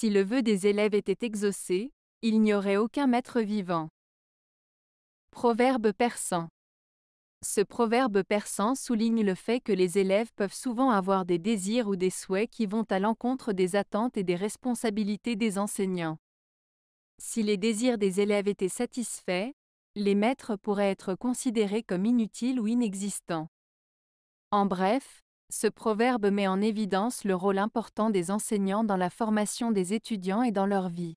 Si le vœu des élèves était exaucé, il n'y aurait aucun maître vivant. Proverbe persan. Ce proverbe persan souligne le fait que les élèves peuvent souvent avoir des désirs ou des souhaits qui vont à l'encontre des attentes et des responsabilités des enseignants. Si les désirs des élèves étaient satisfaits, les maîtres pourraient être considérés comme inutiles ou inexistants. En bref, ce proverbe met en évidence le rôle important des enseignants dans la formation des étudiants et dans leur vie.